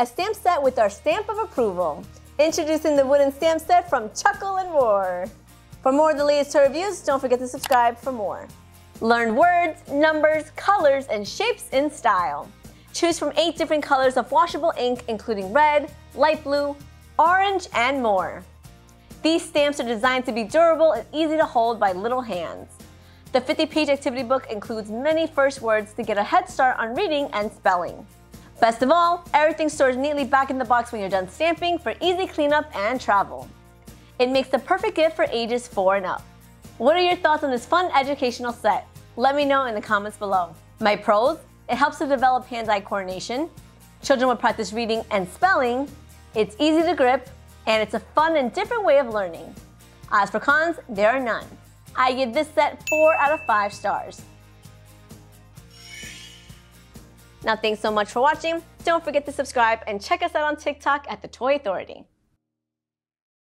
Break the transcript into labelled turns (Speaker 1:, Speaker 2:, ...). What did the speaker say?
Speaker 1: a stamp set with our stamp of approval. Introducing the wooden stamp set from Chuckle and Roar. For more of the latest toy reviews, don't forget to subscribe for more. Learn words, numbers, colors, and shapes in style. Choose from eight different colors of washable ink, including red, light blue, orange, and more. These stamps are designed to be durable and easy to hold by little hands. The 50-page activity book includes many first words to get a head start on reading and spelling. Best of all, everything stores neatly back in the box when you're done stamping for easy cleanup and travel. It makes the perfect gift for ages 4 and up. What are your thoughts on this fun educational set? Let me know in the comments below. My pros, it helps to develop hand-eye coordination. Children will practice reading and spelling. It's easy to grip, and it's a fun and different way of learning. As for cons, there are none. I give this set 4 out of 5 stars. Now thanks so much for watching. Don't forget to subscribe and check us out on TikTok at The Toy Authority.